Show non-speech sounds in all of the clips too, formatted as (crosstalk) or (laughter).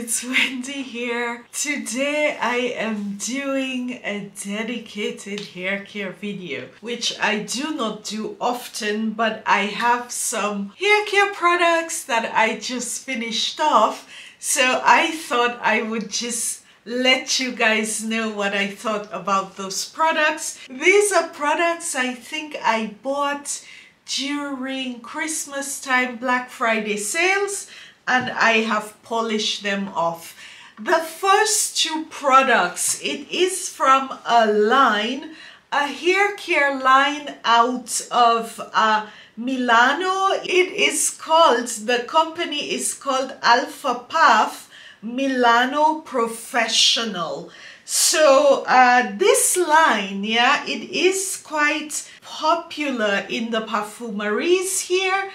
it's (laughs) Wendy here. Today I am doing a dedicated hair care video, which I do not do often, but I have some hair care products that I just finished off. So I thought I would just let you guys know what I thought about those products. These are products I think I bought during Christmas time Black Friday sales and I have polished them off. The first two products, it is from a line, a hair care line out of uh, Milano. It is called, the company is called Alfaparf Milano Professional. So uh, this line, yeah, it is quite popular in the perfumeries here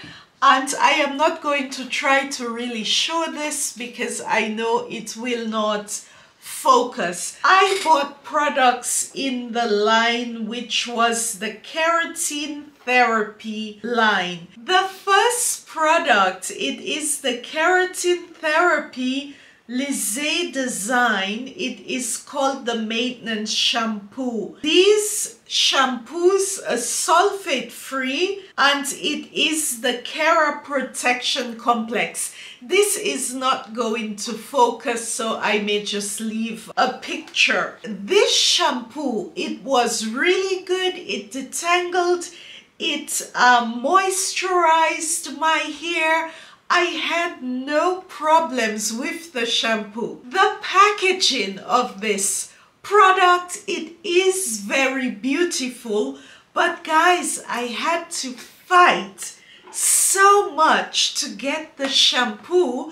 and I am not going to try to really show this because I know it will not focus. I bought products in the line which was the keratin therapy line. The first product, it is the keratin therapy Lisse Design. It is called the maintenance shampoo. These shampoos are sulfate free and it is the Kera Protection Complex. This is not going to focus so I may just leave a picture. This shampoo, it was really good. It detangled, it uh, moisturized my hair I had no problems with the shampoo. The packaging of this product, it is very beautiful, but guys, I had to fight so much to get the shampoo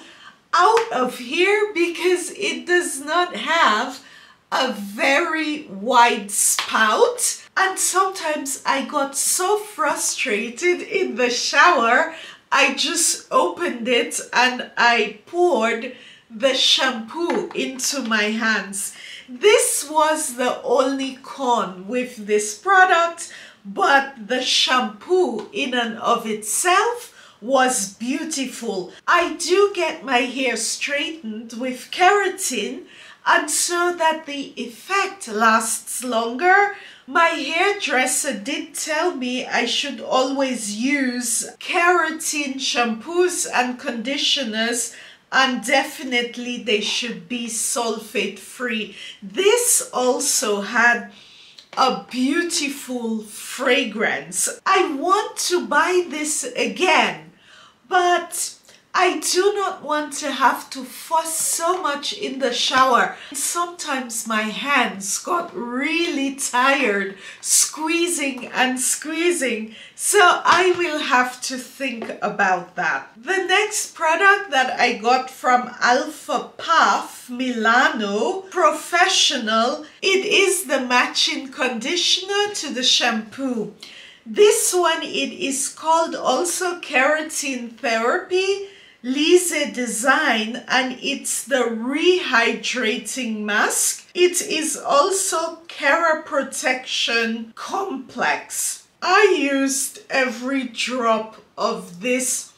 out of here because it does not have a very wide spout and sometimes I got so frustrated in the shower I just opened it and I poured the shampoo into my hands. This was the only con with this product, but the shampoo in and of itself was beautiful. I do get my hair straightened with keratin and so that the effect lasts longer my hairdresser did tell me I should always use keratin shampoos and conditioners and definitely they should be sulfate free. This also had a beautiful fragrance. I want to buy this again, but I do not want to have to fuss so much in the shower. Sometimes my hands got really tired squeezing and squeezing, so I will have to think about that. The next product that I got from Alfaparf Milano Professional, it is the matching conditioner to the shampoo. This one, it is called also keratin therapy Lisse design and it's the rehydrating mask. It is also Kera Protection Complex. I used every drop of this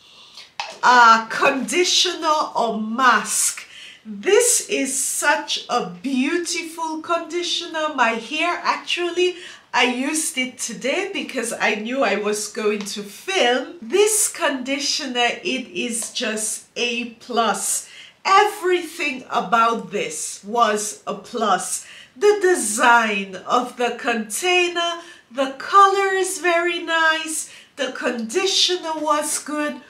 uh, conditioner or mask. This is such a beautiful conditioner. My hair actually I used it today because I knew I was going to film. This conditioner, it is just A+. plus. Everything about this was a plus. The design of the container, the color is very nice, the conditioner was good,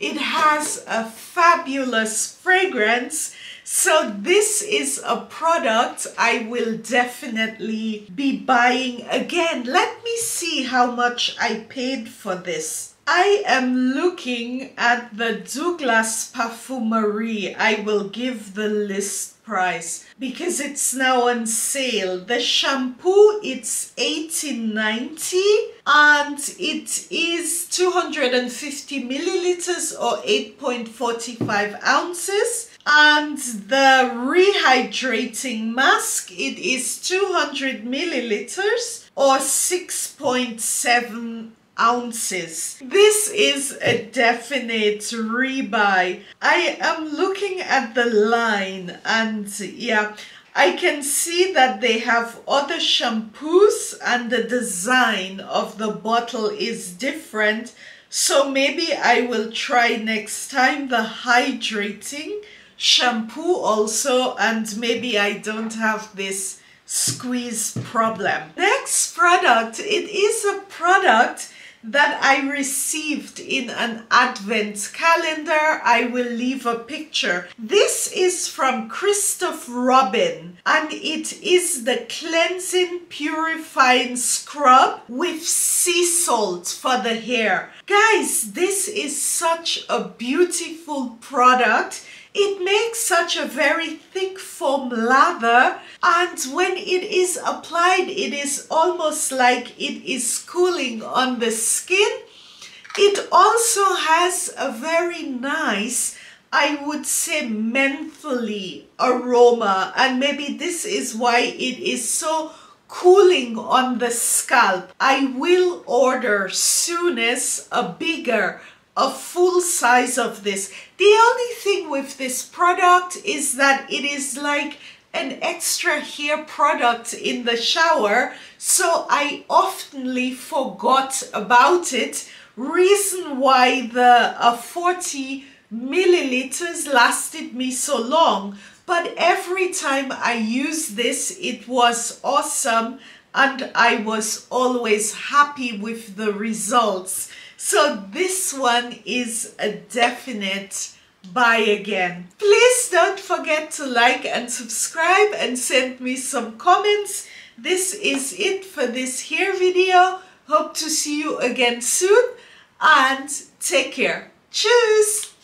it has a fabulous fragrance so this is a product I will definitely be buying again. Let me see how much I paid for this. I am looking at the Douglas Parfumerie. I will give the list price because it's now on sale. The shampoo it's 18.90 and it is 250 milliliters or 8.45 ounces and the rehydrating mask it is 200 milliliters or 6.7 ounces. This is a definite rebuy. I am looking at the line and yeah, I can see that they have other shampoos and the design of the bottle is different. So maybe I will try next time the hydrating shampoo also and maybe I don't have this squeeze problem. Next product, it is a product that I received in an advent calendar. I will leave a picture. This is from Christophe Robin and it is the cleansing purifying scrub with sea salt for the hair. Guys, this is such a beautiful product. It makes such a very thick foam lather and when it is applied it is almost like it is cooling on the skin. It also has a very nice I would say mentally aroma and maybe this is why it is so cooling on the scalp. I will order soonest a bigger a full size of this. The only thing with this product is that it is like an extra hair product in the shower so I oftenly forgot about it reason why the uh, 40 milliliters lasted me so long but every time I use this it was awesome and I was always happy with the results so this one is a definite buy again. Please don't forget to like and subscribe and send me some comments. This is it for this here video. Hope to see you again soon and take care. Tschüss!